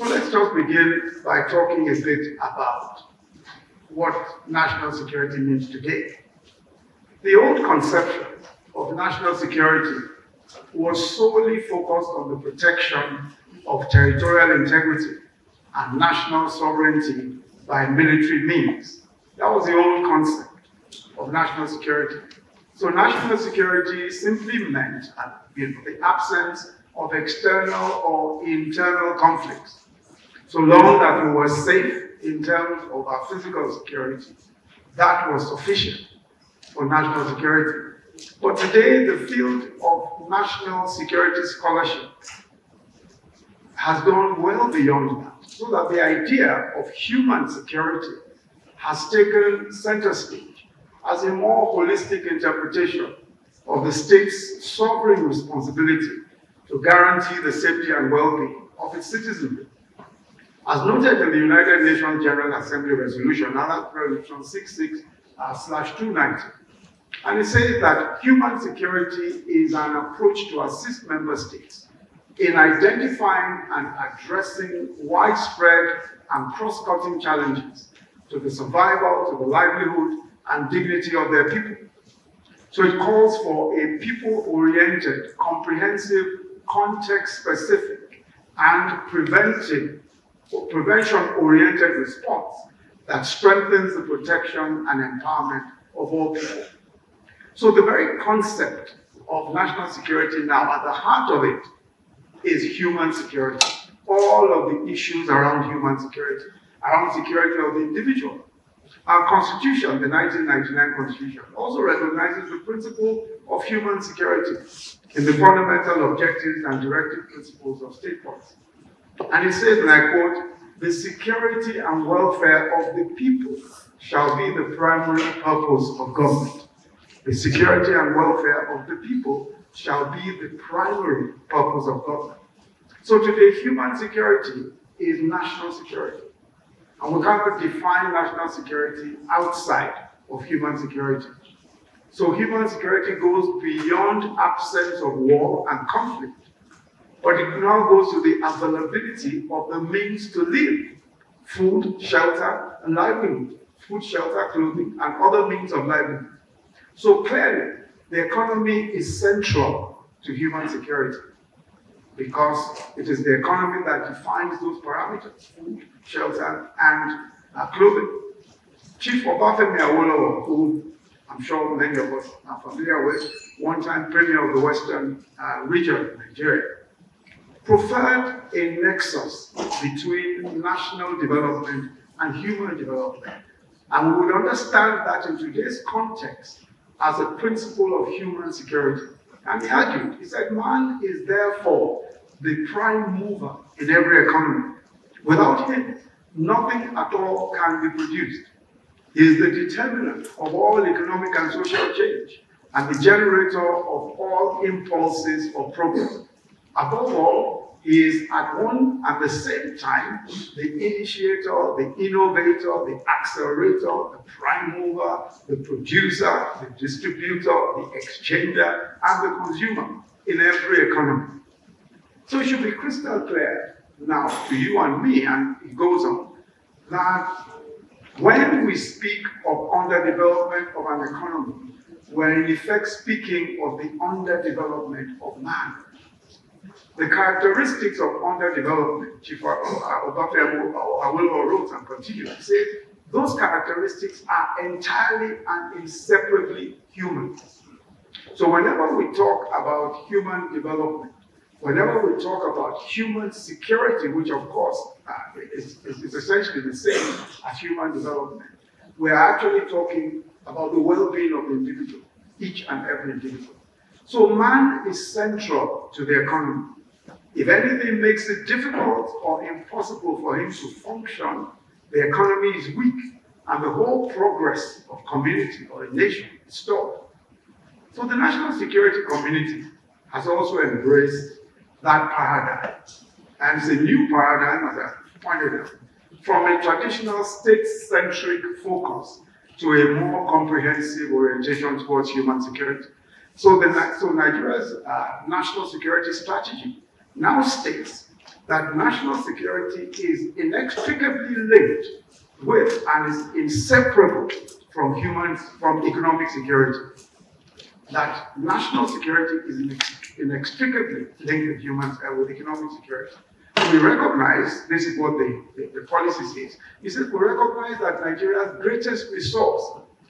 So let's just begin by talking a bit about what national security means today. The old conception of national security was solely focused on the protection of territorial integrity and national sovereignty by military means. That was the old concept of national security. So national security simply meant uh, the absence of external or internal conflicts. So long that we were safe in terms of our physical security, that was sufficient for national security. But today, the field of national security scholarship has gone well beyond that, so that the idea of human security has taken center stage as a more holistic interpretation of the state's sovereign responsibility to guarantee the safety and well-being of its citizenry. As noted in the United Nations General Assembly Resolution, Resolution 66 uh, slash 290, and it says that human security is an approach to assist member states in identifying and addressing widespread and cross-cutting challenges to the survival, to the livelihood, and dignity of their people. So it calls for a people-oriented, comprehensive, context-specific, and preventive, prevention-oriented response that strengthens the protection and empowerment of all people. So the very concept of national security now, at the heart of it, is human security. All of the issues around human security, around security of the individual. Our constitution, the 1999 constitution, also recognizes the principle of human security in the fundamental objectives and directive principles of state policy. And it says, and I quote, the security and welfare of the people shall be the primary purpose of government. The security and welfare of the people shall be the primary purpose of government. So today, human security is national security. And we can't define national security outside of human security. So human security goes beyond absence of war and conflict, but it now goes to the availability of the means to live, food, shelter, and livelihood, food, shelter, clothing, and other means of livelihood. So clearly, the economy is central to human security because it is the economy that defines those parameters, food, shelter, and uh, clothing. Chief Obafemi Awolowo, who I'm sure many of us are familiar with, one-time Premier of the Western uh, region of Nigeria, preferred a nexus between national development and human development. And we would understand that in today's context, as a principle of human security. And he argued, he said, man is therefore the prime mover in every economy. Without him, nothing at all can be produced. He is the determinant of all economic and social change and the generator of all impulses of progress. Above all, he is at one and the same time the initiator, the innovator, the accelerator, the prime mover, the producer, the distributor, the exchanger, and the consumer in every economy. So it should be crystal clear now to you and me, and it goes on, that when we speak of underdevelopment of an economy, we're in effect speaking of the underdevelopment of man. The characteristics of underdevelopment, Chief Obafemi Awolowo wrote and continued to say, those characteristics are entirely and inseparably human. So whenever we talk about human development, whenever we talk about human security, which of course uh, is, is, is essentially the same as human development, we're actually talking about the well-being of the individual, each and every individual. So man is central to the economy. If anything makes it difficult or impossible for him to function, the economy is weak and the whole progress of community or a nation is stalled. So the national security community has also embraced that paradigm. And it's a new paradigm, as I pointed out, from a traditional state-centric focus to a more comprehensive orientation towards human security. So, the, so Nigeria's uh, national security strategy now states that national security is inextricably linked with and is inseparable from humans, from economic security. That national security is inextricably linked with humans and with economic security. We recognize, this is what the, the, the policy says, it says we recognize that Nigeria's greatest resource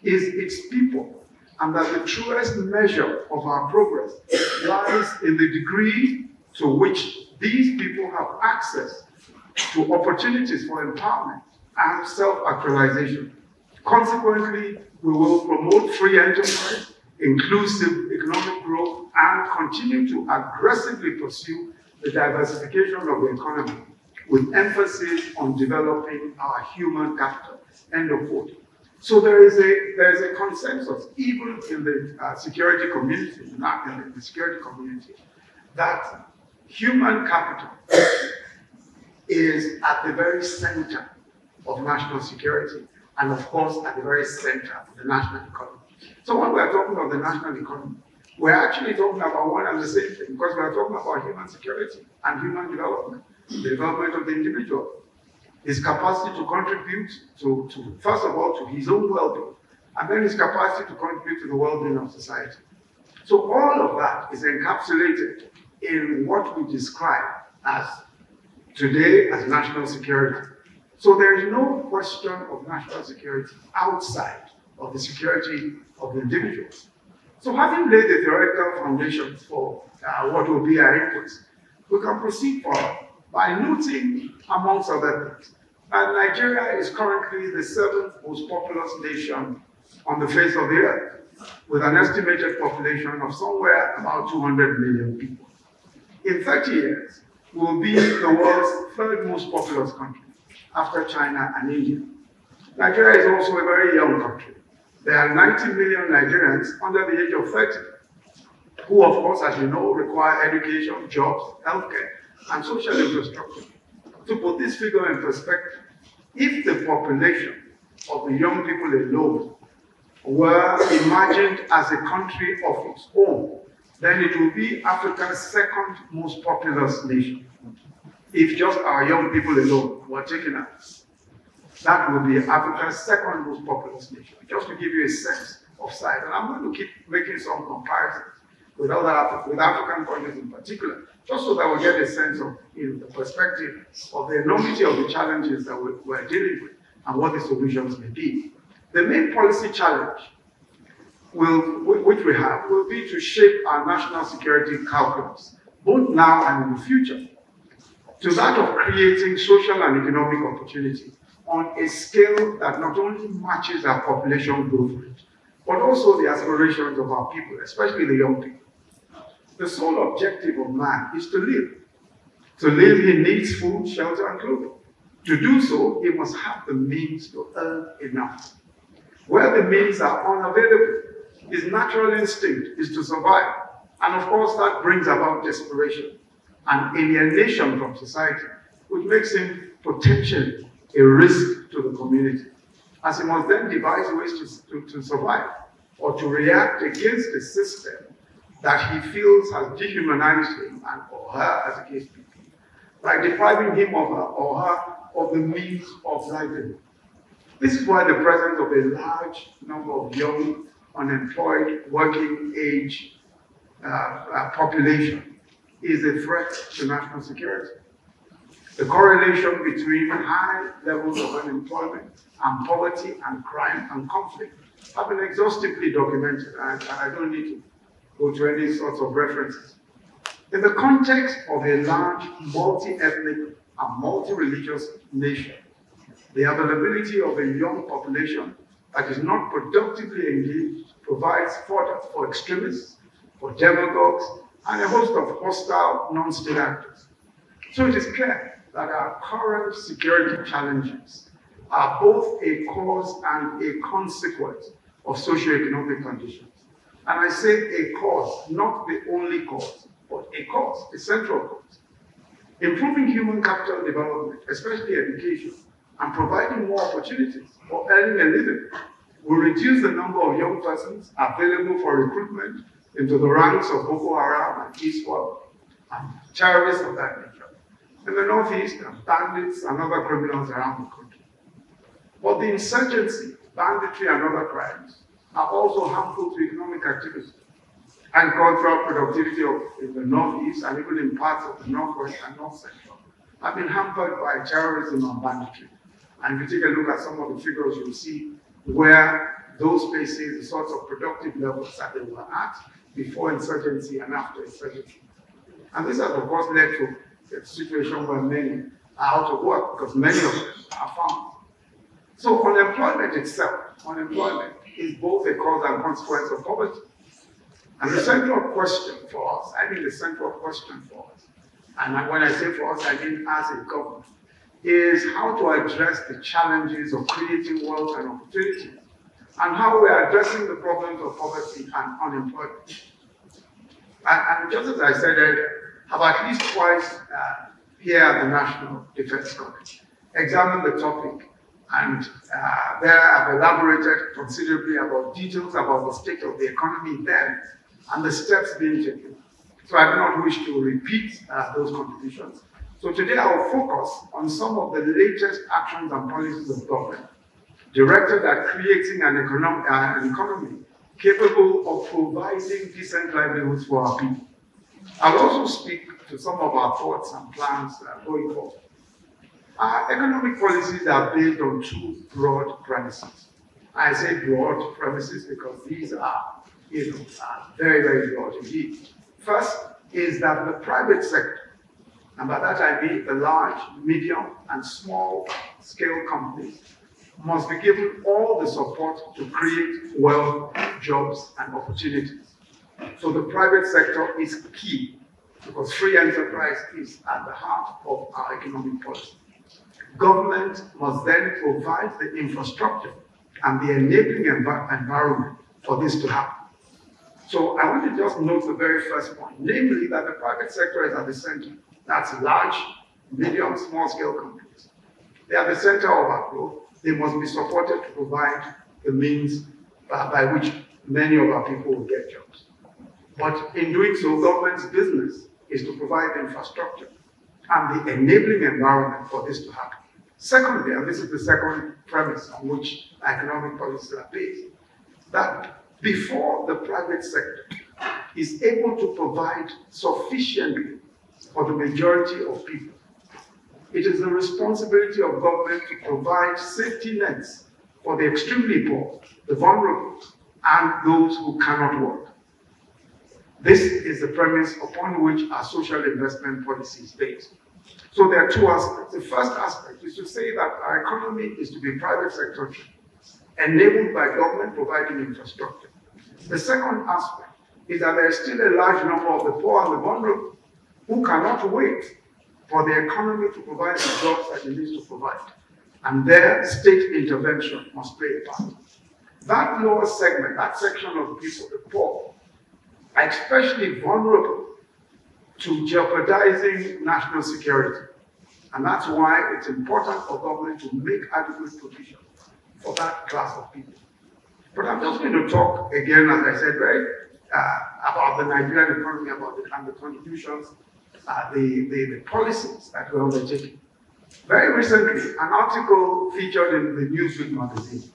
is its people, and that the truest measure of our progress lies in the degree to which these people have access to opportunities for empowerment and self-actualization. Consequently, we will promote free enterprise, inclusive economic growth, and continue to aggressively pursue the diversification of the economy with emphasis on developing our human capital. End of quote. So there is a there is a consensus, even in the uh, security community, not in the security community, that human capital is at the very center of national security, and of course at the very center of the national economy. So when we're talking about the national economy, we're actually talking about one and the same thing because we're talking about human security and human development, the development of the individual, his capacity to contribute to, to first of all, to his own well-being, and then his capacity to contribute to the well-being of society. So all of that is encapsulated in what we describe as today as national security. So there is no question of national security outside of the security of the individuals. So having laid the theoretical foundations for uh, what will be our inputs, we can proceed forward by noting, amongst other things, that Nigeria is currently the seventh most populous nation on the face of the earth, with an estimated population of somewhere about 200 million people. In 30 years, we will be the world's third most populous country, after China and India. Nigeria is also a very young country. There are 90 million Nigerians under the age of 30, who, of course, as you know, require education, jobs, healthcare, and social infrastructure. To put this figure in perspective, if the population of the young people alone were imagined as a country of its own, then it will be Africa's second most populous nation. If just our young people alone were taken out, that will be Africa's second most populous nation. Just to give you a sense of size. And I'm going to keep making some comparisons with other with African countries in particular, just so that we get a sense of you know, the perspective of the enormity of the challenges that we, we're dealing with and what the solutions may be. The main policy challenge will, which we have will be to shape our national security calculus, both now and in the future, to that of creating social and economic opportunity on a scale that not only matches our population growth rate, but also the aspirations of our people, especially the young people. The sole objective of man is to live. To live, he needs food, shelter, and clothing. To do so, he must have the means to earn enough. Where the means are unavailable, his natural instinct is to survive. And of course, that brings about desperation and alienation from society, which makes him potentially a risk to the community. As he must then devise ways to, to, to survive or to react against a system that he feels has dehumanized him and or her, as the case may be, by depriving him of her or her of the means of livelihood. This is why the presence of a large number of young, unemployed, working age uh, uh, population is a threat to national security. The correlation between high levels of unemployment and poverty and crime and conflict have been exhaustively documented, and I don't need to go to any sorts of references. In the context of a large multi-ethnic and multi-religious nation, the availability of a young population that is not productively engaged provides fodder for extremists, for demagogues, and a host of hostile non-state actors. So it is clear that our current security challenges are both a cause and a consequence of socioeconomic conditions. And I say a cause, not the only cause, but a cause, a central cause. Improving human capital development, especially education, and providing more opportunities for earning a living will reduce the number of young persons available for recruitment into the ranks of Boko Haram and ISWAP and terrorists of that nature, In the Northeast, are bandits and other criminals around the country. But the insurgency, banditry, and other crimes are also harmful to economic activity and cultural productivity of in the Northeast and even in parts of the Northwest and North Central have been hampered by terrorism and banditry. And if you take a look at some of the figures, you'll see where those places, the sorts of productive levels that they were at before insurgency and after insurgency. And this has, of course, led to a situation where many are out of work because many of them are found. So unemployment itself, unemployment is both a cause and consequence of poverty. And the central question for us, I mean the central question for us, and when I say for us, I mean as a government, is how to address the challenges of creating wealth and opportunity, and how we are addressing the problems of poverty and unemployment. And, and just as I said earlier, have at least twice uh, here at the National Defense College examined the topic and uh, there I've elaborated considerably about details about the state of the economy then and the steps being taken. So I do not wish to repeat uh, those contributions. So today I will focus on some of the latest actions and policies of government directed at creating an, uh, an economy capable of providing decent livelihoods for our people. I'll also speak to some of our thoughts and plans uh, going forward. Our economic policies are based on two broad premises. I say broad premises because these are you know, uh, very, very broad indeed. First is that the private sector, and by that I mean the large, medium, and small scale companies, must be given all the support to create wealth, jobs, and opportunities. So the private sector is key because free enterprise is at the heart of our economic policy. Government must then provide the infrastructure and the enabling env environment for this to happen. So I want to just note the very first point, namely that the private sector is at the center. That's large, medium, small scale companies. They are the center of our growth. They must be supported to provide the means uh, by which many of our people will get jobs. But in doing so, government's business is to provide the infrastructure and the enabling environment for this to happen. Secondly, and this is the second premise on which economic policies are based, that before the private sector is able to provide sufficiently for the majority of people. It is the responsibility of government to provide safety nets for the extremely poor, the vulnerable, and those who cannot work. This is the premise upon which our social investment policy is based. So there are two aspects. The first aspect is to say that our economy is to be private sector enabled by government providing infrastructure. The second aspect is that there is still a large number of the poor and the vulnerable who cannot wait for the economy to provide the jobs that it needs to provide. And their state intervention must play a part. That lower segment, that section of people, the poor, are especially vulnerable to jeopardizing national security. And that's why it's important for government to make adequate provision for that class of people. But I'm just going to talk again, as I said, right, uh, about the Nigerian economy, about the, and the contributions, uh, the, the, the, policies that we're undertaking. Very recently, an article featured in the Newsweek magazine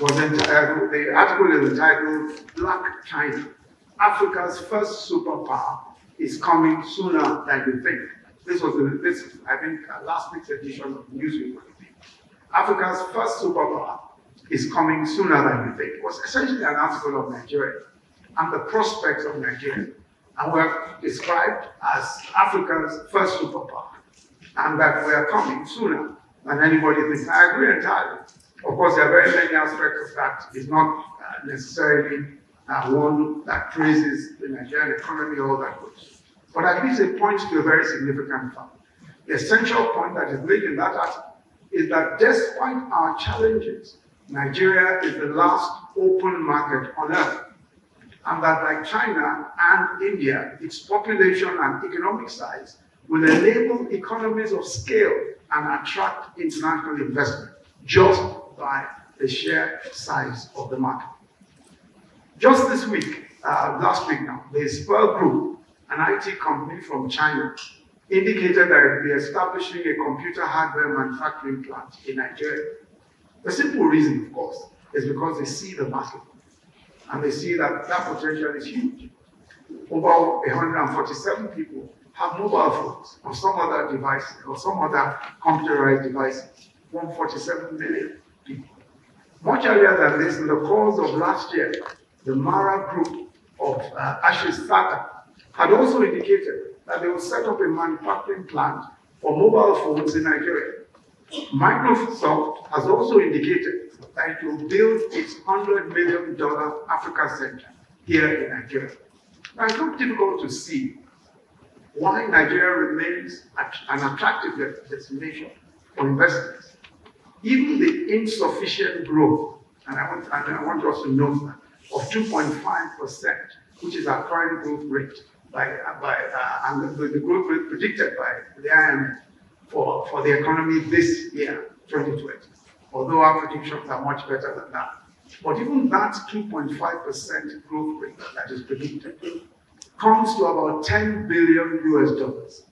was entitled, the article is entitled Black China, Africa's first superpower is coming sooner than you think. This was, this, I think, uh, last week's edition of Newsweek magazine. Africa's first superpower is coming sooner than you think. It was essentially an article of Nigeria and the prospects of Nigeria. And were described as Africa's first superpower. And that we are coming sooner than anybody thinks. I agree entirely. Of course, there are very many aspects of that. It's not uh, necessarily uh, one that praises the Nigerian economy or that good. But at least it points to a very significant fact. The essential point that is made in that article is that despite our challenges, Nigeria is the last open market on earth. And that like China and India, its population and economic size will enable economies of scale and attract international investment just by the sheer size of the market. Just this week, uh, last week now, the Spur Group, an IT company from China, indicated that it would be establishing a computer hardware manufacturing plant in Nigeria. The simple reason, of course, is because they see the market and they see that that potential is huge. Over 147 people have mobile phones or some other device or some other computerized device. 147 million people. Much earlier than this, in the course of last year, the Mara group of uh, Ashish Thakkar had also indicated that they will set up a manufacturing plant for mobile phones in Nigeria. Microsoft has also indicated that it will build its $100 million Africa Center here in Nigeria. Now, it's not difficult to see why Nigeria remains an attractive destination for investors. Even the insufficient growth, and I want, and I want us to note that, of 2.5%, which is our current growth rate, by, by uh, and the, the growth rate predicted by the IMF for, for the economy this year, 2020, although our predictions are much better than that. But even that 2.5% growth rate that is predicted comes to about 10 billion US dollars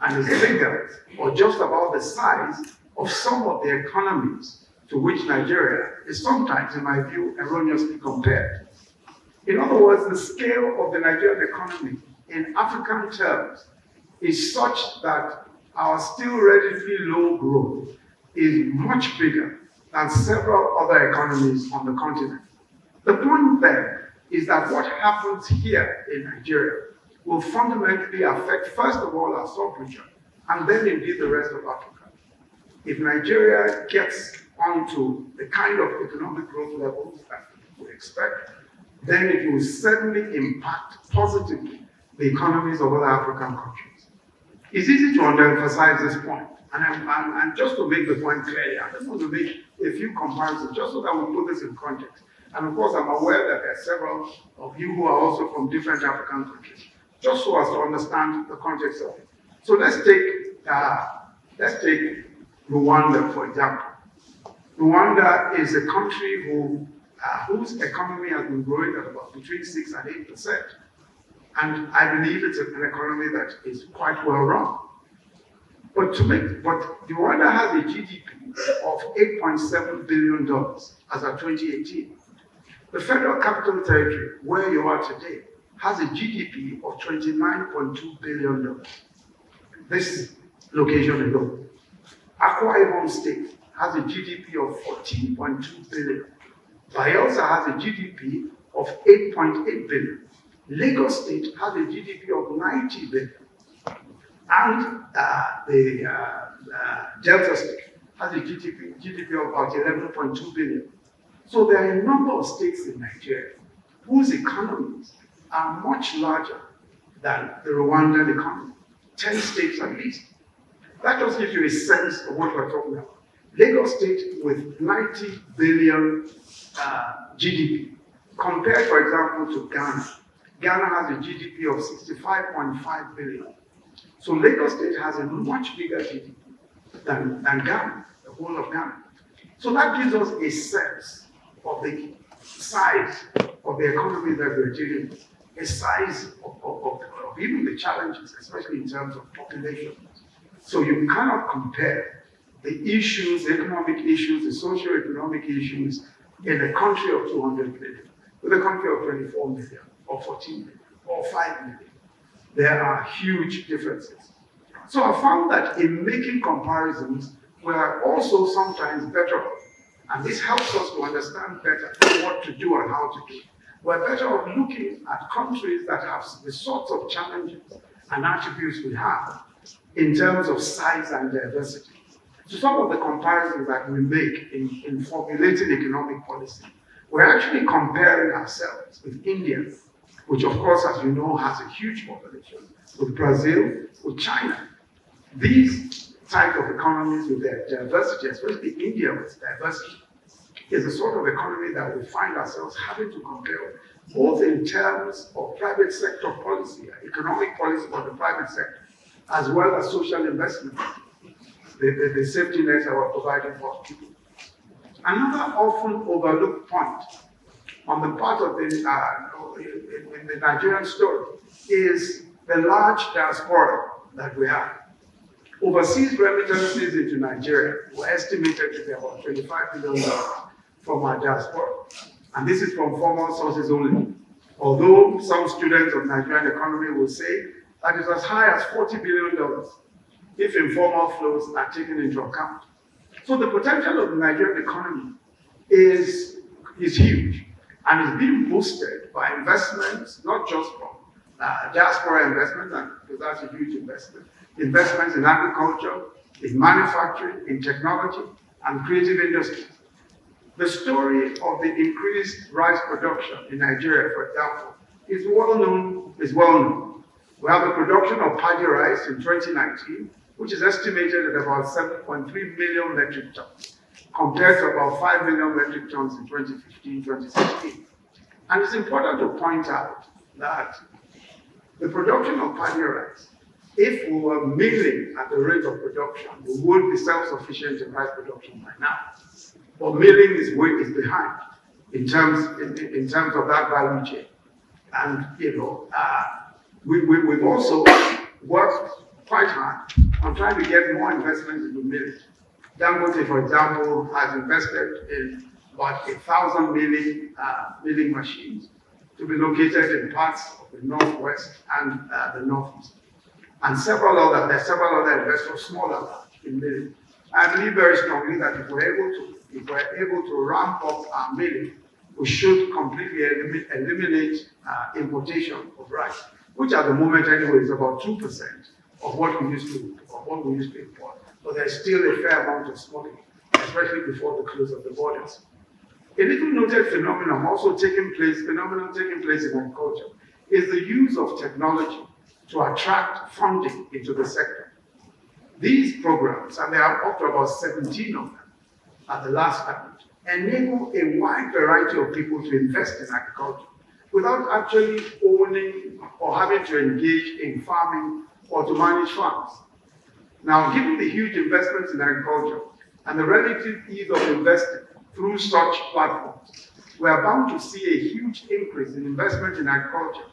and is bigger or just about the size of some of the economies to which Nigeria is sometimes, in my view, erroneously compared. In other words, the scale of the Nigerian economy in African terms is such that our still relatively low growth is much bigger than several other economies on the continent. The point then is that what happens here in Nigeria will fundamentally affect, first of all, our sub-region, and then indeed the rest of Africa. If Nigeria gets onto the kind of economic growth levels that we expect, then it will certainly impact positively the economies of other African countries. It's easy to underemphasize this point, and, and just to make the point clear, I just want to make a few comparisons, just so that we put this in context. And of course, I'm aware that there are several of you who are also from different African countries, just so as to understand the context of it. So let's take, uh, let's take Rwanda, for example. Rwanda is a country who, uh, whose economy has been growing at about between 6 and 8 percent. And I believe it's an economy that is quite well run. But to make, but Rwanda has a GDP of $8.7 billion as of 2018. The Federal Capital Territory, where you are today, has a GDP of $29.2 billion. This location alone. Akwa Ibom State has a GDP of 14.2 billion. Bayelsa has a GDP of 8.8 billion. Lagos State has a GDP of 90 billion. And uh, the uh, uh, Delta State has a GDP, GDP of about 11.2 billion. So there are a number of states in Nigeria whose economies are much larger than the Rwandan economy. 10 states at least. That just gives you a sense of what we're talking about. Lagos State with 90 billion uh, GDP, compared, for example, to Ghana, Ghana has a GDP of 65.5 billion. So Lagos State has a much bigger GDP than, than Ghana, the whole of Ghana. So that gives us a sense of the size of the economy that we're dealing with, a size of, of, of, of even the challenges, especially in terms of population. So you cannot compare the issues, the economic issues, the socio-economic issues in a country of 200 million with a country of 24 million or 14 million or 5 million. There are huge differences. So I found that in making comparisons, we are also sometimes better off. And this helps us to understand better what to do and how to do it. We're better off looking at countries that have the sorts of challenges and attributes we have in terms of size and diversity. So some of the comparisons that we make in, in formulating economic policy, we're actually comparing ourselves with India which of course, as you know, has a huge population, with Brazil, with China. These type of economies with their diversity, especially India with diversity, is the sort of economy that we find ourselves having to compare both in terms of private sector policy, economic policy for the private sector, as well as social investment, the, the, the safety nets that we're providing for people. Another often overlooked point on the part of the, uh, in, in the Nigerian story is the large diaspora that we have. Overseas remittances into Nigeria were estimated to be about $25 billion from our diaspora. And this is from formal sources only. Although some students of Nigerian economy will say that it's as high as $40 billion if informal flows are taken into account. So the potential of the Nigerian economy is, is huge and is being boosted by investments, not just from uh, diaspora investment, and because that's a huge investment, investments in agriculture, in manufacturing, in technology, and creative industries. The story of the increased rice production in Nigeria, for example, is well known. Is well known. We have a production of paddy rice in 2019, which is estimated at about 7.3 million metric tons, compared to about 5 million metric tons in 2015-2016. And it's important to point out that the production of paddy rice, if we were milling at the rate of production, we would be self-sufficient in rice production by now. But milling is way is behind in terms in, in terms of that value chain. And you know, uh, we, we, we've also worked quite hard on trying to get more investment into milling. Dangote, for example, has invested in about a thousand milling, uh, milling machines to be located in parts of the northwest and uh, the northeast. And several other, there are several other investors, smaller in milling. I believe very strongly that if we're able to, if we're able to ramp up our milling, we should completely eliminate, eliminate uh, importation of rice, which at the moment anyway is about 2% of what we used to, of what we used to import. But there's still a fair amount of smuggling, especially before the close of the borders. A little noted phenomenon also taking place, phenomenon taking place in agriculture, is the use of technology to attract funding into the sector. These programs, and there are up to about 17 of them at the last count, enable a wide variety of people to invest in agriculture without actually owning or having to engage in farming or to manage farms. Now, given the huge investments in agriculture and the relative ease of investing, through such platforms, we are bound to see a huge increase in investment in agriculture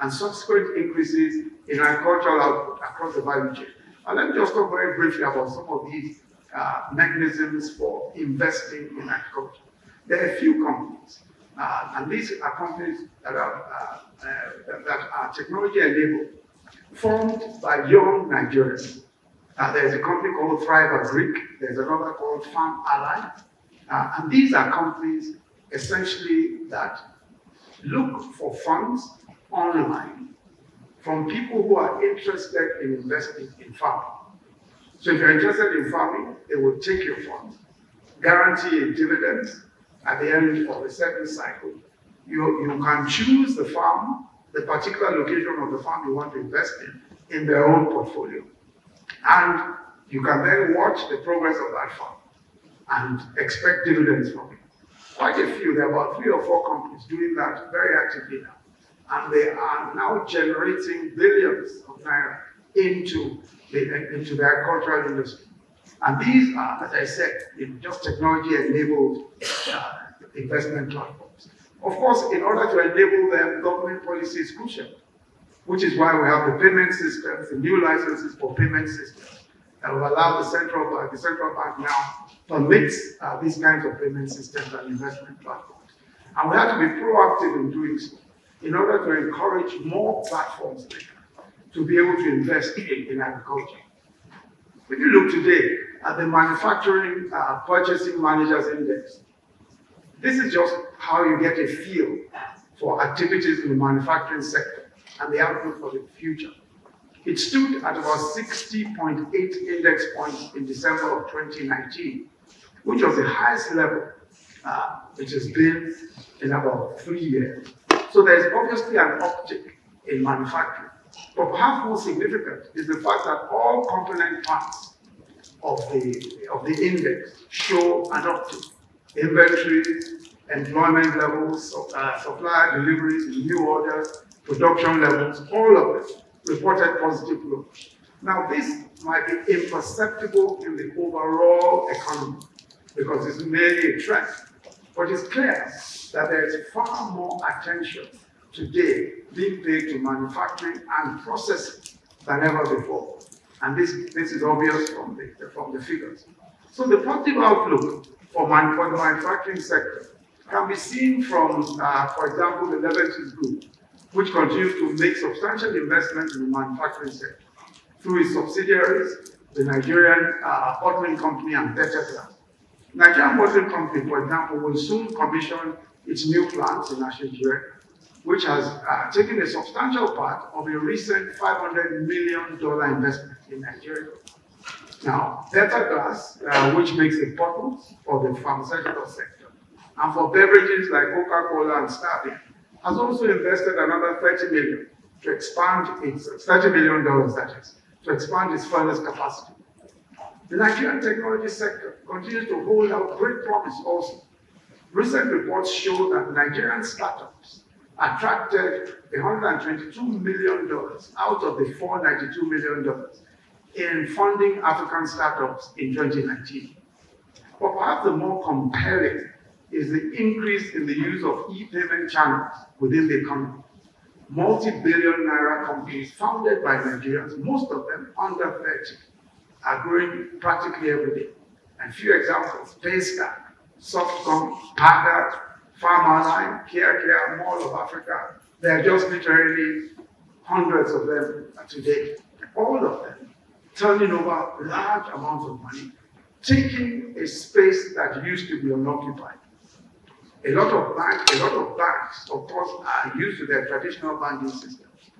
and subsequent increases in agricultural output across the value chain. And let me just talk very briefly about some of these uh, mechanisms for investing in agriculture. There are a few companies, uh, and these are companies that are, uh, uh that are technology enabled, formed by young Nigerians. Uh, there's a company called Thrive Agric, there's another called Farm Ally, uh, and these are companies essentially that look for funds online from people who are interested in investing in farming. So if you're interested in farming, they will take your funds, guarantee a dividend at the end of a certain cycle. You, you can choose the farm, the particular location of the farm you want to invest in, in their own portfolio. And you can then watch the progress of that fund and expect dividends from it. Quite a few, there are about three or four companies doing that very actively now. And they are now generating billions of naira into the, into the agricultural industry. And these are, as I said, just technology-enabled uh, investment platforms. Of course, in order to enable them, government policy is crucial, which is why we have the payment systems, the new licenses for payment systems that will allow the central bank, the central bank now permits uh, these kinds of payment systems and investment platforms. And we have to be proactive in doing so in order to encourage more platforms to be able to invest in, in agriculture. If you look today at the Manufacturing uh, Purchasing Managers Index, this is just how you get a feel for activities in the manufacturing sector and the outlook for the future. It stood at about 60.8 index points in December of 2019, which was the highest level uh, it has been in about three years. So there's obviously an uptick in manufacturing. But perhaps more significant is the fact that all component parts of the, of the index show an uptick. Inventories, employment levels, uh, supply deliveries, new orders, production levels, all of it reported positive growth. Now, this might be imperceptible in the overall economy because it's merely a trend, but it's clear that there is far more attention today being paid to manufacturing and processing than ever before. And this, this is obvious from the, from the figures. So the positive outlook for, man, for the manufacturing sector can be seen from, uh, for example, the Leventis Group, which continues to make substantial investments in the manufacturing sector through its subsidiaries, the Nigerian uh, bottling company and Glass. Nigerian bottling company, for example, will soon commission its new plants in Asejire, which has uh, taken a substantial part of a recent $500 million investment in Nigeria. Now, Beta Glass, uh, which makes bottles for the pharmaceutical sector, and for beverages like Coca-Cola and Starbucks, has also invested another 30 million to expand its $30 million, that is, to expand its furnace capacity. The Nigerian technology sector continues to hold out great promise also. Recent reports show that Nigerian startups attracted $122 million out of the $492 million in funding African startups in 2019. But perhaps the more compelling is the increase in the use of e-payment channels within the economy. Multi-billion naira companies founded by Nigerians, most of them under 30, are growing practically every day. And few examples, Paystack, Softcom, Pagat, Farmerline, Kia, Mall of Africa. There are just literally hundreds of them today. All of them turning over large amounts of money, taking a space that used to be unoccupied. A lot of banks, a lot of banks, of course, are used to their traditional banking systems.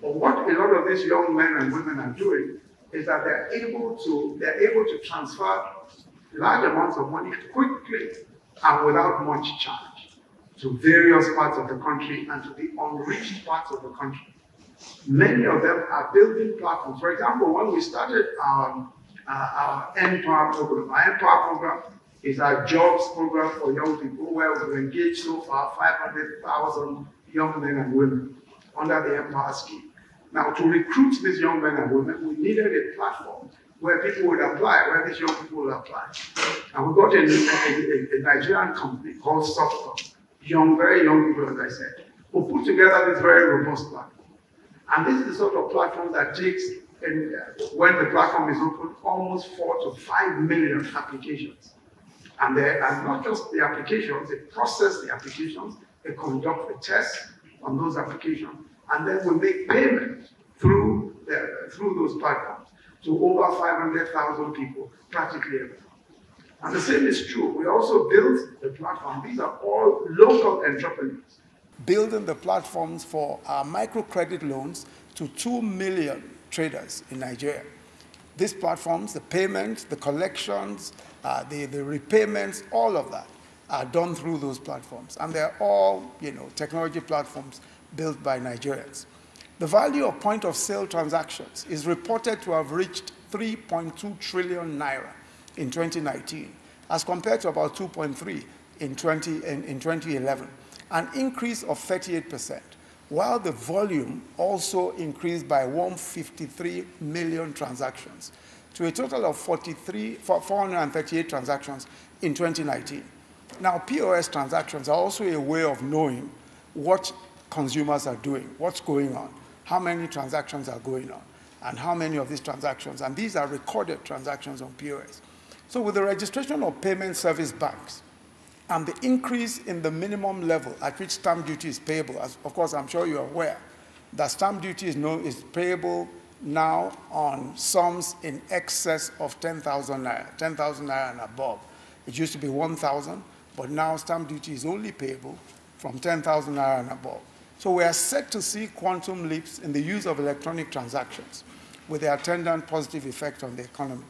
But what a lot of these young men and women are doing is that they're able to they're able to transfer large amounts of money quickly and without much charge to various parts of the country and to the unreached parts of the country. Many of them are building platforms. For example, when we started our, uh, our N-Power program, our N-Power program is our jobs program for young people where we've engaged so far 500,000 young men and women under the N-Power scheme. Now, to recruit these young men and women, we needed a platform where people would apply, where these young people would apply. And we got a, a, a, a Nigerian company called Softcom, young, very young people, as I said, who put together this very robust platform. And this is the sort of platform that takes, in, uh, when the platform is open, almost four to five million applications. And they are not just the applications, they process the applications, they conduct the tests on those applications, and then we make payment through, the, through those platforms to over 500,000 people practically every month. And the same is true. We also built the platform. These are all local entrepreneurs. Building the platforms for our microcredit loans to 2 million traders in Nigeria. These platforms, the payments, the collections, uh, the, the repayments, all of that are done through those platforms. And they're all, you know, technology platforms built by Nigerians. The value of point of sale transactions is reported to have reached 3.2 trillion naira in 2019, as compared to about 2.3 in, 20, in, in 2011, an increase of 38%, while the volume also increased by 153 million transactions to a total of 43, 438 transactions in 2019. Now, POS transactions are also a way of knowing what consumers are doing, what's going on, how many transactions are going on, and how many of these transactions, and these are recorded transactions on POS. So with the registration of payment service banks and the increase in the minimum level at which stamp duty is payable, as of course I'm sure you're aware, that stamp duty is, no, is payable now on sums in excess of 10,000 naira, 10,000 naira and above. It used to be 1,000, but now stamp duty is only payable from 10,000 naira and above. So we are set to see quantum leaps in the use of electronic transactions with the attendant positive effect on the economy.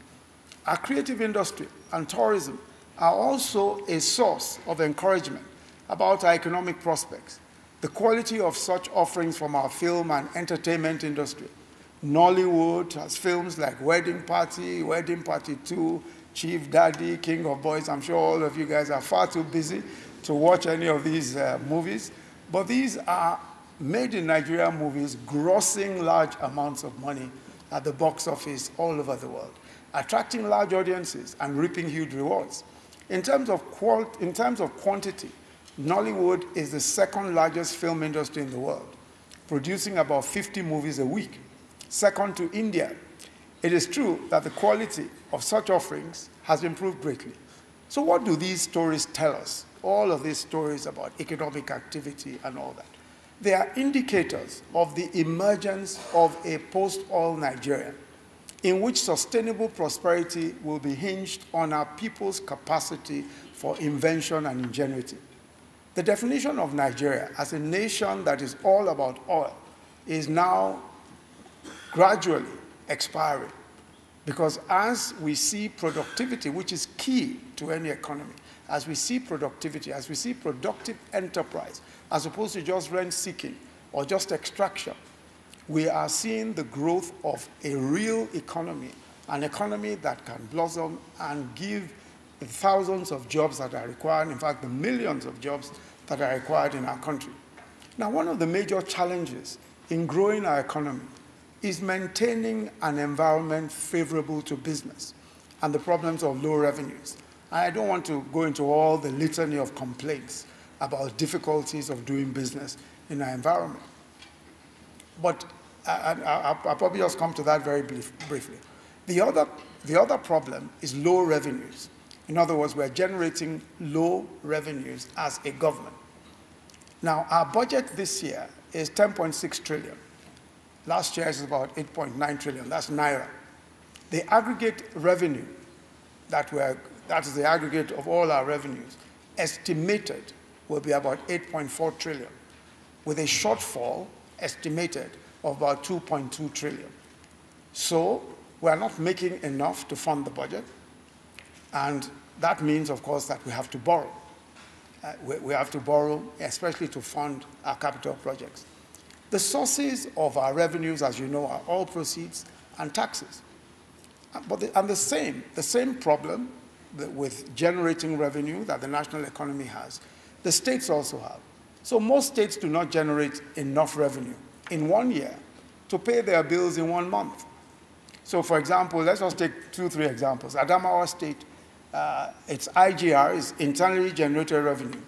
Our creative industry and tourism are also a source of encouragement about our economic prospects. The quality of such offerings from our film and entertainment industry. Nollywood has films like Wedding Party, Wedding Party 2, Chief Daddy, King of Boys. I'm sure all of you guys are far too busy to watch any of these uh, movies. But these are made in Nigeria movies grossing large amounts of money at the box office all over the world, attracting large audiences and reaping huge rewards. In terms of, in terms of quantity, Nollywood is the second largest film industry in the world, producing about 50 movies a week, second to India. it is true that the quality of such offerings has improved greatly. So, what do these stories tell us? All of these stories about economic activity and all that. They are indicators of the emergence of a post oil Nigeria in which sustainable prosperity will be hinged on our people's capacity for invention and ingenuity. The definition of Nigeria as a nation that is all about oil is now gradually expiring. Because as we see productivity, which is key to any economy, as we see productivity, as we see productive enterprise, as opposed to just rent seeking or just extraction, we are seeing the growth of a real economy, an economy that can blossom and give the thousands of jobs that are required, in fact, the millions of jobs that are required in our country. Now, one of the major challenges in growing our economy is maintaining an environment favorable to business and the problems of low revenues. I don't want to go into all the litany of complaints about difficulties of doing business in our environment. But I, will probably just come to that very brief, briefly. The other, the other problem is low revenues. In other words, we're generating low revenues as a government. Now, our budget this year is 10.6 trillion. Last year is about 8.9 trillion. That's naira. The aggregate revenue that we're, that is the aggregate of all our revenues, estimated will be about 8.4 trillion, with a shortfall estimated of about 2.2 trillion. So we're not making enough to fund the budget, and that means, of course, that we have to borrow. Uh, we, we have to borrow, especially to fund our capital projects. The sources of our revenues, as you know, are all proceeds and taxes. Uh, but the, and the same, the same problem with generating revenue that the national economy has, the states also have. So most states do not generate enough revenue in one year to pay their bills in one month. So for example, let's just take two, three examples. Adamawa State, uh, its IGR, is internally generated revenue,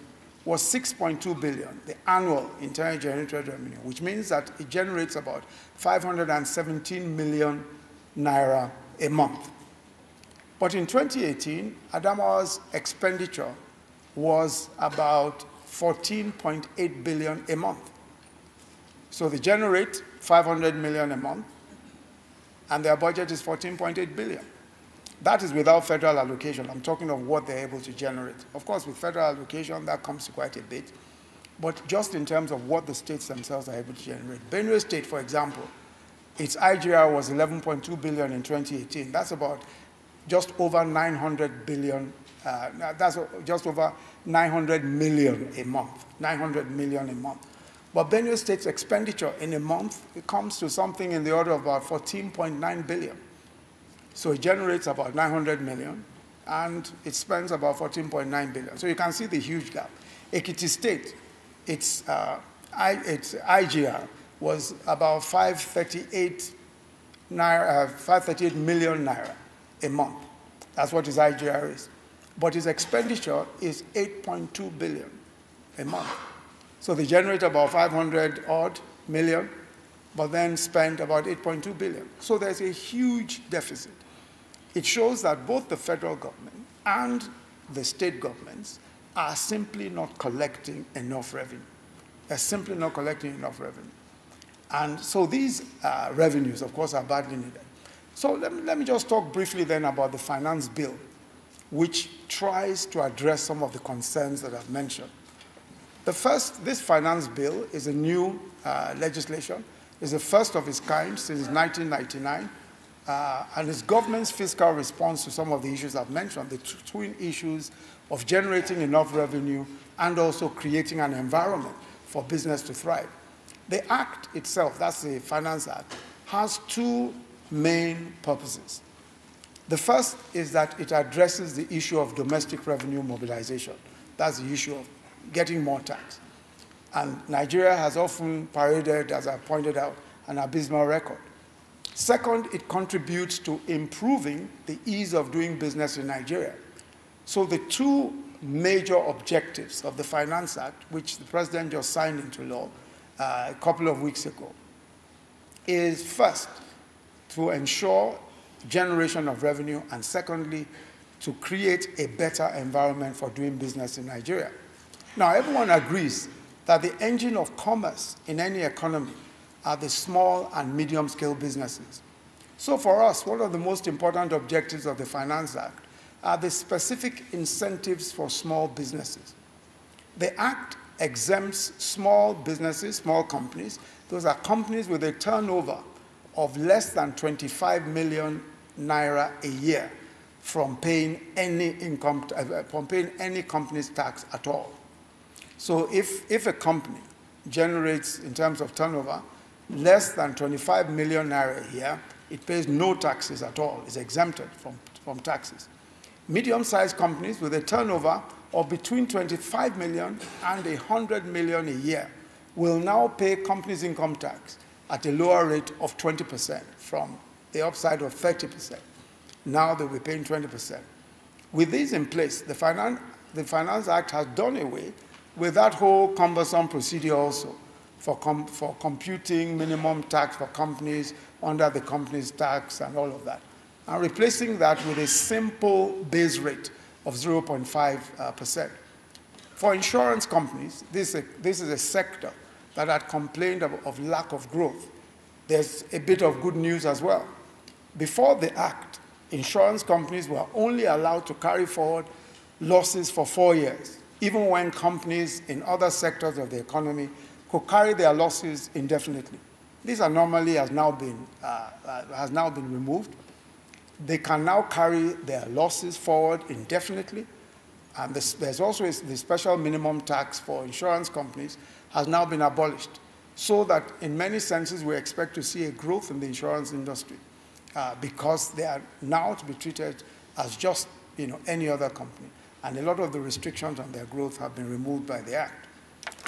was 6.2 billion, the annual internally generated revenue, which means that it generates about 517 million naira a month. But in 2018, Adamawa's expenditure was about 14.8 billion a month. So they generate 500 million a month, and their budget is 14.8 billion. That is without federal allocation. I'm talking of what they're able to generate. Of course, with federal allocation, that comes to quite a bit. But just in terms of what the states themselves are able to generate. Benue State, for example, its IGR was 11.2 billion in 2018. That's about just over 900 billion, uh, that's just over 900 million a month, 900 million a month. But Benue State's expenditure in a month, it comes to something in the order of about 14.9 billion. So it generates about 900 million, and it spends about 14.9 billion. So you can see the huge gap. Ekiti State, its, uh, I, its IGR was about 538, naira, uh, 538 million naira a month. That's what his IGR is. But his expenditure is 8.2 billion a month. So they generate about 500 odd million, but then spend about 8.2 billion. So there's a huge deficit. It shows that both the federal government and the state governments are simply not collecting enough revenue. They're simply not collecting enough revenue. And so these uh, revenues, of course, are badly needed. So let me, let me just talk briefly then about the finance bill, which tries to address some of the concerns that I've mentioned. The first, this finance bill is a new uh, legislation. It's the first of its kind since 1999, uh, and it's government's fiscal response to some of the issues I've mentioned, the twin issues of generating enough revenue and also creating an environment for business to thrive. The act itself, that's the Finance Act, has two main purposes. The first is that it addresses the issue of domestic revenue mobilization. That's the issue of getting more tax. And Nigeria has often paraded, as I pointed out, an abysmal record. Second, it contributes to improving the ease of doing business in Nigeria. So the two major objectives of the Finance Act, which the President just signed into law uh, a couple of weeks ago, is first, to ensure generation of revenue, and secondly, to create a better environment for doing business in Nigeria. Now, everyone agrees that the engine of commerce in any economy are the small and medium scale businesses. So, for us, one of the most important objectives of the Finance Act are the specific incentives for small businesses. The Act exempts small businesses, small companies, those are companies with a turnover of less than 25 million naira a year from paying any income, uh, from paying any company's tax at all. So if, if a company generates, in terms of turnover, less than 25 million naira a year, it pays no taxes at all. It's exempted from, from taxes. Medium-sized companies with a turnover of between 25 million and 100 million a year will now pay companies income tax at a lower rate of 20% from the upside of 30%. Now they will be paying 20%. With this in place, the Finance, the Finance Act has done away with that whole cumbersome procedure also for, com for computing minimum tax for companies under the company's tax and all of that, and replacing that with a simple base rate of 0.5%. Uh, for insurance companies, this, is a, this is a sector that had complained of, of lack of growth. There's a bit of good news as well. Before the Act, insurance companies were only allowed to carry forward losses for four years even when companies in other sectors of the economy could carry their losses indefinitely. This anomaly has now been, uh, uh, has now been removed. They can now carry their losses forward indefinitely. And this, there's also a, the special minimum tax for insurance companies has now been abolished so that in many senses we expect to see a growth in the insurance industry uh, because they are now to be treated as just you know, any other company and a lot of the restrictions on their growth have been removed by the Act.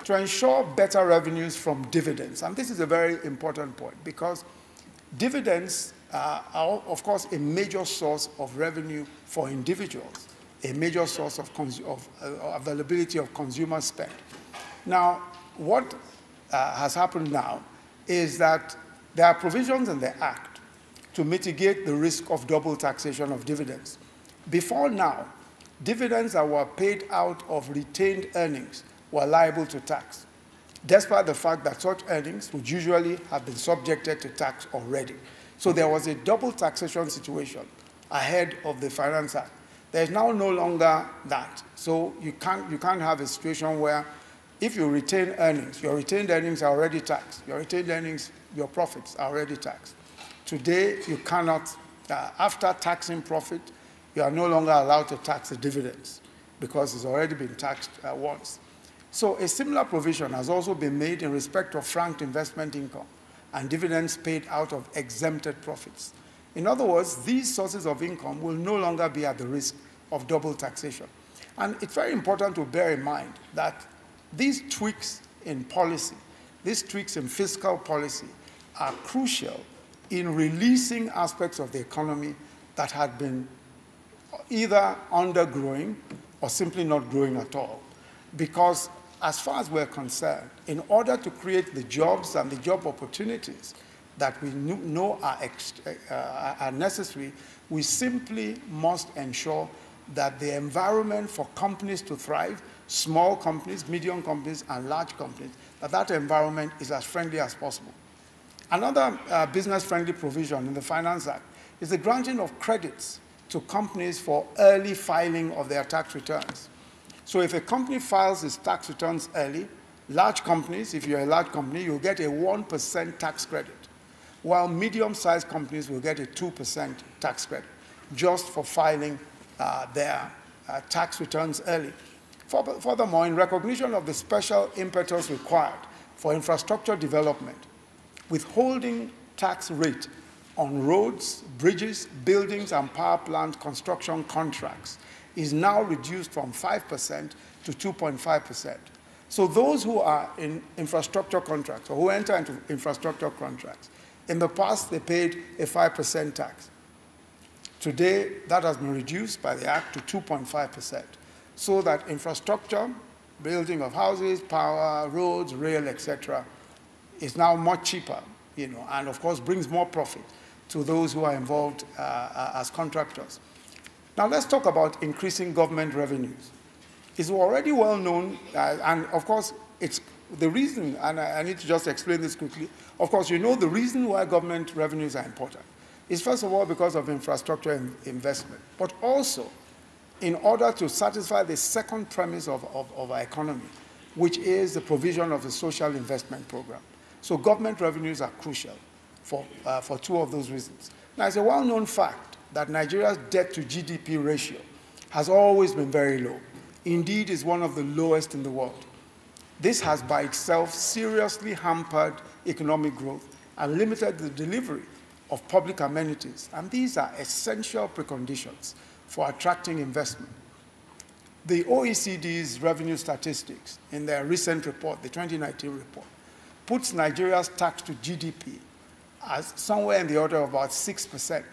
To ensure better revenues from dividends, and this is a very important point because dividends uh, are, of course, a major source of revenue for individuals, a major source of, of uh, availability of consumer spend. Now, what uh, has happened now is that there are provisions in the Act to mitigate the risk of double taxation of dividends. Before now, dividends that were paid out of retained earnings were liable to tax, despite the fact that such earnings would usually have been subjected to tax already. So there was a double taxation situation ahead of the Finance Act. There's now no longer that. So you can't, you can't have a situation where if you retain earnings, your retained earnings are already taxed. Your retained earnings, your profits are already taxed. Today, you cannot, uh, after taxing profit, you are no longer allowed to tax the dividends because it's already been taxed uh, once. So a similar provision has also been made in respect of franked investment income and dividends paid out of exempted profits. In other words, these sources of income will no longer be at the risk of double taxation. And it's very important to bear in mind that these tweaks in policy, these tweaks in fiscal policy, are crucial in releasing aspects of the economy that had been either undergrowing or simply not growing at all. Because as far as we're concerned, in order to create the jobs and the job opportunities that we know are, uh, are necessary, we simply must ensure that the environment for companies to thrive, small companies, medium companies, and large companies, that that environment is as friendly as possible. Another uh, business-friendly provision in the Finance Act is the granting of credits to companies for early filing of their tax returns. So if a company files its tax returns early, large companies, if you're a large company, you'll get a 1% tax credit, while medium-sized companies will get a 2% tax credit just for filing uh, their uh, tax returns early. Furthermore, in recognition of the special impetus required for infrastructure development, withholding tax rate on roads, bridges, buildings, and power plant construction contracts is now reduced from 5% to 2.5%. So those who are in infrastructure contracts or who enter into infrastructure contracts, in the past they paid a 5% tax. Today, that has been reduced by the Act to 2.5%, so that infrastructure, building of houses, power, roads, rail, etc., is now much cheaper, you know, and of course brings more profit to those who are involved uh, uh, as contractors. Now let's talk about increasing government revenues. It's already well known, uh, and of course, it's the reason, and I, I, need to just explain this quickly. Of course, you know the reason why government revenues are important is first of all because of infrastructure investment, but also in order to satisfy the second premise of, of, of our economy, which is the provision of the social investment program. So government revenues are crucial for, uh, for two of those reasons. Now, it's a well-known fact that Nigeria's debt to GDP ratio has always been very low. Indeed, is one of the lowest in the world. This has by itself seriously hampered economic growth and limited the delivery of public amenities. And these are essential preconditions for attracting investment. The OECD's revenue statistics in their recent report, the 2019 report, puts Nigeria's tax to GDP as somewhere in the order of about 6%,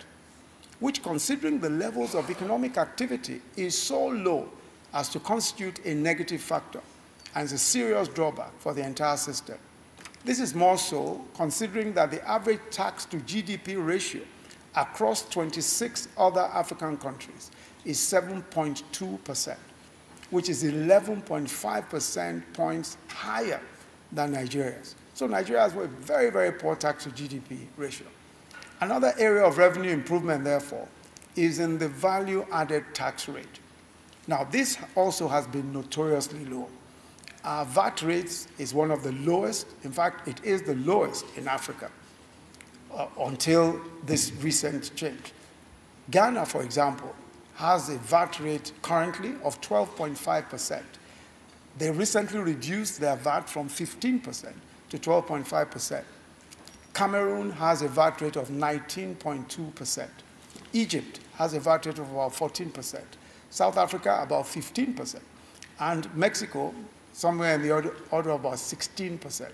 which considering the levels of economic activity is so low as to constitute a negative factor and is a serious drawback for the entire system. This is more so considering that the average tax to GDP ratio across 26 other African countries is 7.2%, which is 11.5% points higher than Nigeria's. So Nigeria has a very, very poor tax to GDP ratio. Another area of revenue improvement, therefore, is in the value added tax rate. Now, this also has been notoriously low. Our VAT rate is one of the lowest. In fact, it is the lowest in Africa uh, until this recent change. Ghana, for example, has a VAT rate currently of 12.5%. They recently reduced their VAT from 15% to 12.5%. Cameroon has a VAT rate of 19.2%. Egypt has a VAT rate of about 14%. South Africa, about 15%. And Mexico, somewhere in the order, of about 16%.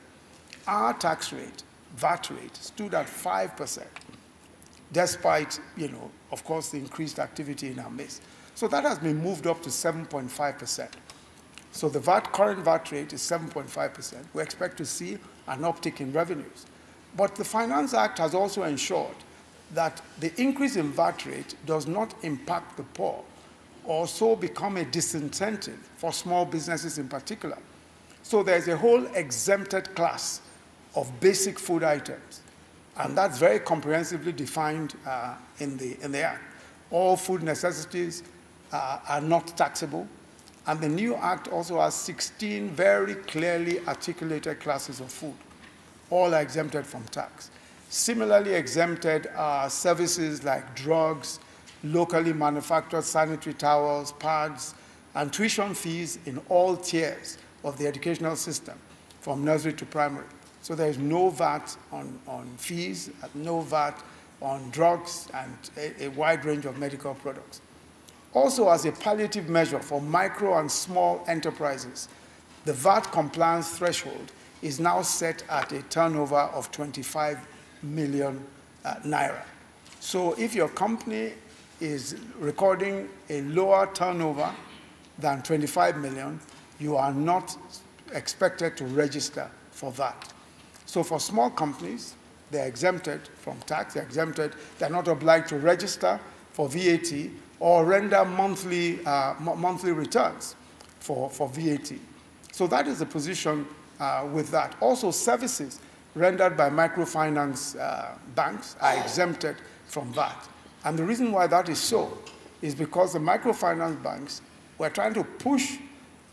Our tax rate, VAT rate, stood at 5%, despite, you know, of course, the increased activity in our midst. So that has been moved up to 7.5%. So the VAT, current VAT rate is 7.5%. We expect to see an uptick in revenues. But the Finance Act has also ensured that the increase in VAT rate does not impact the poor or so become a disincentive for small businesses in particular. So there's a whole exempted class of basic food items, and that's very comprehensively defined uh, in, the, in the Act. All food necessities uh, are not taxable, and the new Act also has 16 very clearly articulated classes of food. All are exempted from tax. Similarly exempted are services like drugs, locally manufactured sanitary towels, pads, and tuition fees in all tiers of the educational system, from nursery to primary. So there is no VAT on, on fees, no VAT on drugs, and a, a wide range of medical products. Also, as a palliative measure for micro and small enterprises, the VAT compliance threshold is now set at a turnover of 25 million uh, naira. So if your company is recording a lower turnover than 25 million, you are not expected to register for that. So for small companies, they're exempted from tax, they're exempted, they're not obliged to register for VAT or render monthly, uh, monthly returns for, for VAT. So that is the position uh, with that. Also, services rendered by microfinance uh, banks are exempted from that. And the reason why that is so is because the microfinance banks were trying to push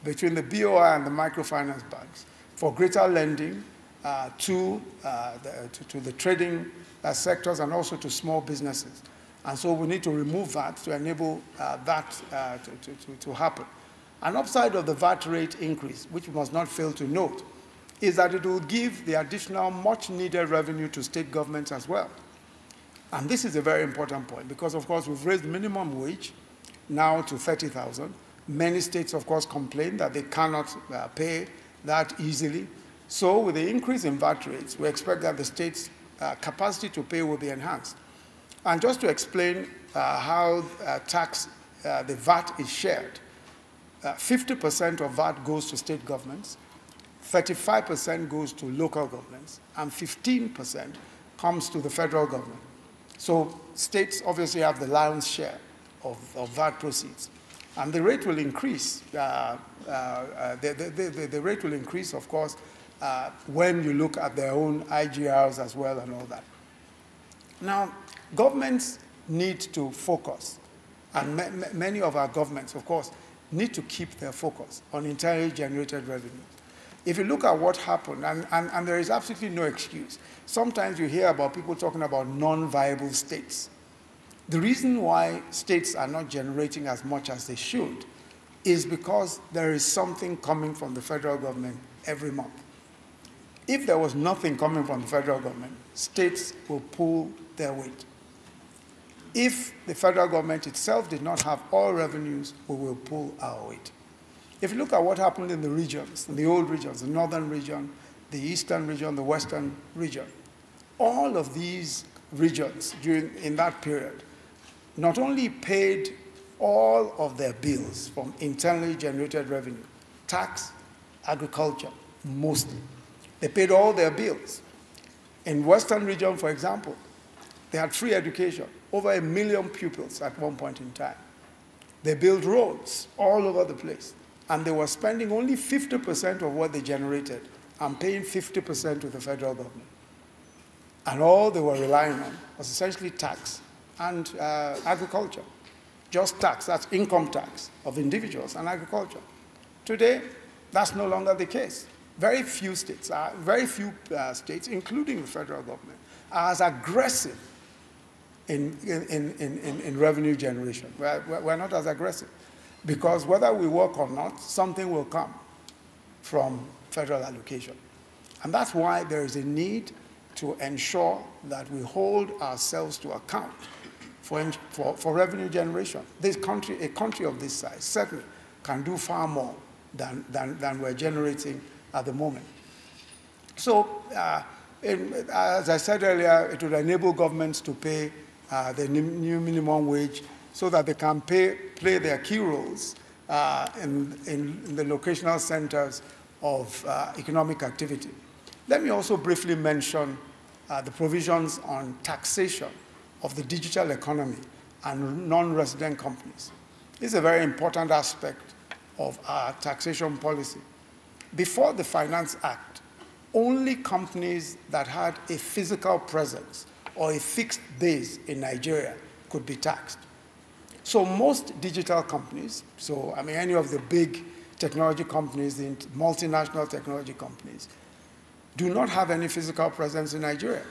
between the BOI and the microfinance banks for greater lending uh, to, uh, the, to, to, the trading uh, sectors and also to small businesses. And so we need to remove that to enable uh, that to, to, to happen. An upside of the VAT rate increase, which we must not fail to note, is that it will give the additional much needed revenue to state governments as well. And this is a very important point because, of course, we've raised minimum wage now to 30,000. Many states, of course, complain that they cannot uh, pay that easily. So with the increase in VAT rates, we expect that the state's uh, capacity to pay will be enhanced. And just to explain uh, how uh, tax, uh, the VAT is shared, 50% uh, of VAT goes to state governments, 35% goes to local governments, and 15% comes to the federal government. So states obviously have the lion's share of, of VAT proceeds. And the rate will increase. Uh, uh, uh, the, the, the, the, rate will increase, of course, uh, when you look at their own IGRs as well and all that. Now, governments need to focus, and ma many of our governments, of course, need to keep their focus on internally generated revenue. If you look at what happened, and, and, and there is absolutely no excuse, sometimes you hear about people talking about non-viable states. The reason why states are not generating as much as they should is because there is something coming from the federal government every month. If there was nothing coming from the federal government, states will pull their weight. If the federal government itself did not have all revenues, we will pull our weight. If you look at what happened in the regions, in the old regions, the northern region, the eastern region, the western region, all of these regions during, in that period not only paid all of their bills from internally generated revenue, tax, agriculture, mostly. They paid all their bills. In Western region, for example, they had free education, over a million pupils at one point in time. They built roads all over the place, and they were spending only 50% of what they generated and paying 50% to the federal government. And all they were relying on was essentially tax and uh, agriculture. Just tax, that's income tax of individuals and agriculture. Today, that's no longer the case. Very few states, uh, very few uh, states, including the federal government, are as aggressive in, in, in, in, revenue generation. We're, we're not as aggressive because whether we work or not, something will come from federal allocation. And that's why there is a need to ensure that we hold ourselves to account for, for, for revenue generation. This country, a country of this size, certainly can do far more than, than, than we're generating at the moment. So, uh, in, as I said earlier, it would enable governments to pay uh, the new minimum wage so that they can pay, play their key roles uh, in, in, in, the locational centers of uh, economic activity. Let me also briefly mention uh, the provisions on taxation of the digital economy and non-resident companies. This is a very important aspect of our taxation policy. Before the Finance Act, only companies that had a physical presence or a fixed base in Nigeria could be taxed. So most digital companies, so I mean any of the big technology companies, the multinational technology companies, do not have any physical presence in Nigeria.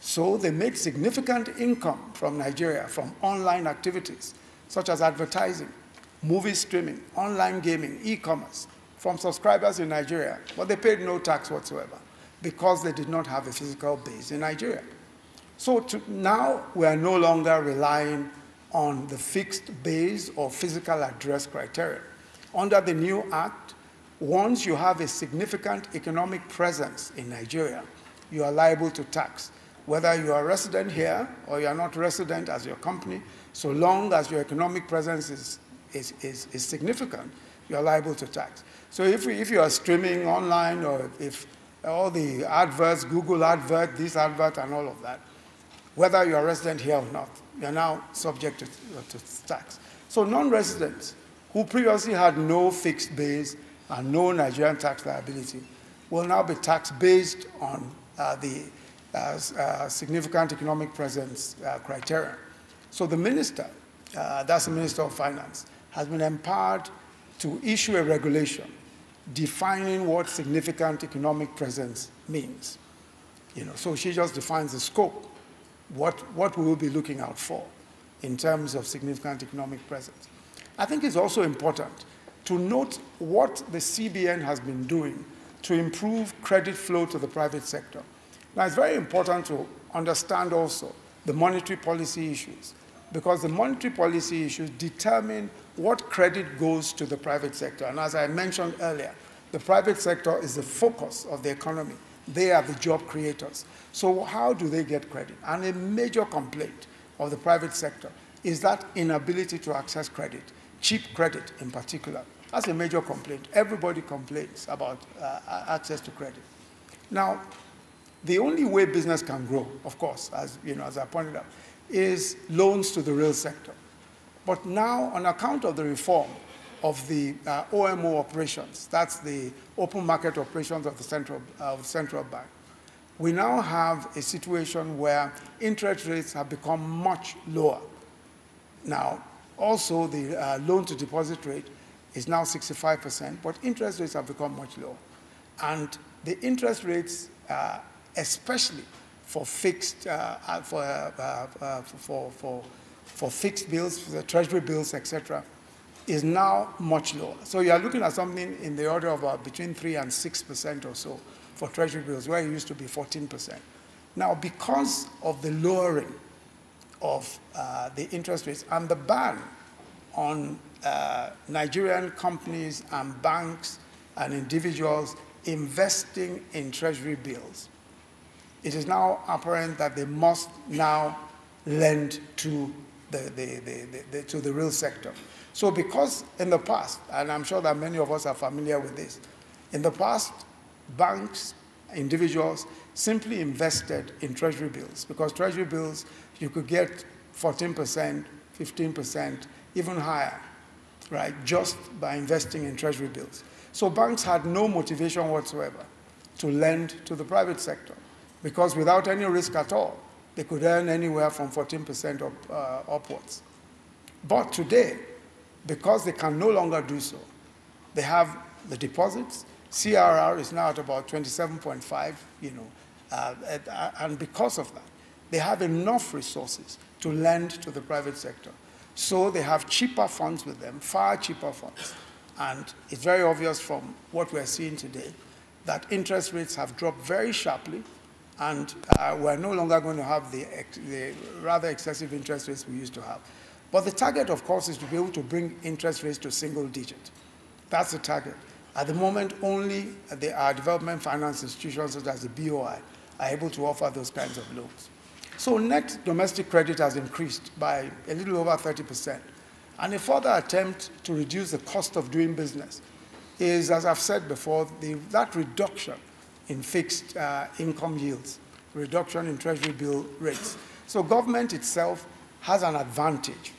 So they make significant income from Nigeria from online activities such as advertising, movie streaming, online gaming, e-commerce from subscribers in Nigeria, but they paid no tax whatsoever because they did not have a physical base in Nigeria. So to, now we are no longer relying on the fixed base or physical address criteria. Under the new act, once you have a significant economic presence in Nigeria, you are liable to tax whether you are resident here or you are not resident as your company, so long as your economic presence is, is, is, is significant, you are liable to tax. So if, if you are streaming online or if all the adverts, Google advert, this advert, and all of that, whether you are resident here or not, you are now subject to, to tax. So non-residents who previously had no fixed base and no Nigerian tax liability will now be taxed based on uh, the as uh, significant economic presence uh, criteria. So the minister, uh, that's the Minister of Finance, has been empowered to issue a regulation defining what significant economic presence means. You know, so she just defines the scope, what, what we will be looking out for in terms of significant economic presence. I think it's also important to note what the CBN has been doing to improve credit flow to the private sector. Now, it's very important to understand also the monetary policy issues, because the monetary policy issues determine what credit goes to the private sector. And as I mentioned earlier, the private sector is the focus of the economy. They are the job creators. So how do they get credit? And a major complaint of the private sector is that inability to access credit, cheap credit in particular. That's a major complaint. Everybody complains about uh, access to credit. Now, The only way business can grow, of course, as, you know, as I pointed out, is loans to the real sector. But now, on account of the reform of the uh, OMO operations, that's the open market operations of the central, uh, central bank, we now have a situation where interest rates have become much lower. Now, also the uh, loan to deposit rate is now 65%, but interest rates have become much lower. And the interest rates, uh, especially for fixed, uh, uh for, for, for, for, fixed bills, for the treasury bills, etc., is now much lower. So you are looking at something in the order of between 3 and 6% or so for treasury bills, where it used to be 14%. Now, because of the lowering of uh, the interest rates and the ban on uh, Nigerian companies and banks and individuals investing in treasury bills, it is now apparent that they must now lend to the, the, the, the, to the real sector. So because in the past, and I'm sure that many of us are familiar with this, in the past, banks, individuals simply invested in treasury bills because treasury bills, you could get 14%, 15%, even higher, right, just by investing in treasury bills. So banks had no motivation whatsoever to lend to the private sector because without any risk at all, they could earn anywhere from 14% up, uh, upwards. But today, because they can no longer do so, they have the deposits, CRR is now at about 27.5, you know, uh, uh, and because of that, they have enough resources to lend to the private sector. So they have cheaper funds with them, far cheaper funds. And it's very obvious from what we're seeing today that interest rates have dropped very sharply, and uh, we're no longer going to have the, the rather excessive interest rates we used to have. But the target, of course, is to be able to bring interest rates to single digit. That's the target. At the moment, only the, our development finance institutions such as the BOI are able to offer those kinds of loans. So net domestic credit has increased by a little over 30%. And a further attempt to reduce the cost of doing business is, as I've said before, the, that reduction in fixed uh, income yields, reduction in treasury bill rates. So government itself has an advantage.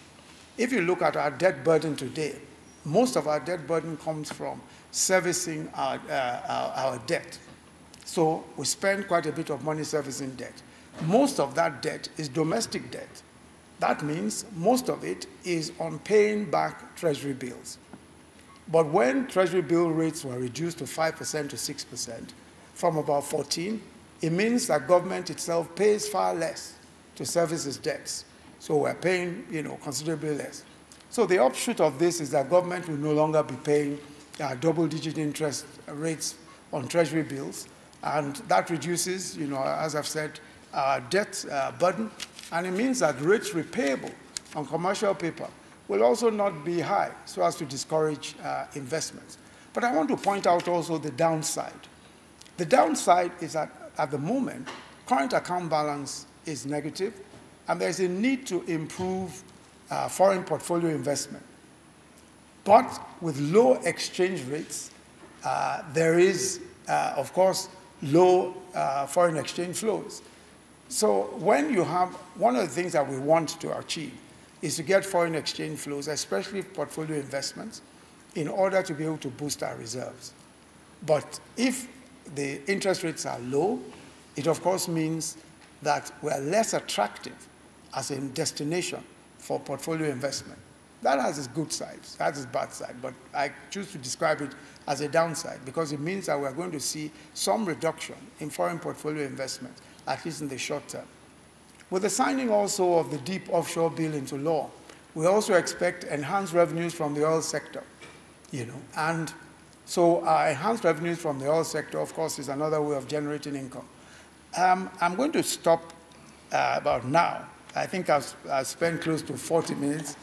If you look at our debt burden today, most of our debt burden comes from servicing our, uh, our, our debt. So we spend quite a bit of money servicing debt. Most of that debt is domestic debt. That means most of it is on paying back treasury bills. But when treasury bill rates were reduced to 5% to 6% from about 14, it means that government itself pays far less to service its debts. So we're paying, you know, considerably less. So the offshoot of this is that government will no longer be paying uh, double-digit interest rates on treasury bills, and that reduces, you know, as I've said, our debt uh, burden, and it means that rates repayable on commercial paper will also not be high so as to discourage uh, investments. But I want to point out also the downside. The downside is that at the moment, current account balance is negative, and there's a need to improve uh, foreign portfolio investment. But with low exchange rates, uh, there is, uh, of course, low uh, foreign exchange flows. So when you have, one of the things that we want to achieve is to get foreign exchange flows, especially portfolio investments, in order to be able to boost our reserves. But if the interest rates are low, it of course means that we're less attractive as a destination for portfolio investment. That has its good sides, that has its bad side, but I choose to describe it as a downside because it means that we're going to see some reduction in foreign portfolio investment, at least in the short term. With the signing also of the deep offshore bill into law, we also expect enhanced revenues from the oil sector, you know, and so uh, enhanced revenues from the oil sector, of course, is another way of generating income. Um, I'm going to stop uh, about now. I think I've, I've spent close to 40 minutes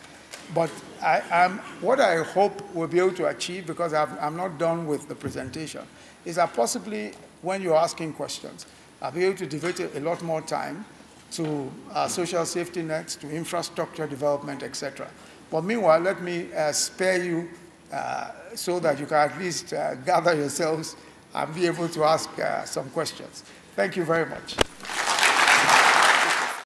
but I, what I hope we'll be able to achieve, because i am not done with the presentation, is that possibly when you're asking questions, I'll be able to devote a lot more time to uh, social safety nets, to infrastructure development, etc. But meanwhile, let me uh, spare you uh, so that you can at least uh, gather yourselves and be able to ask uh, some questions. Thank you very much.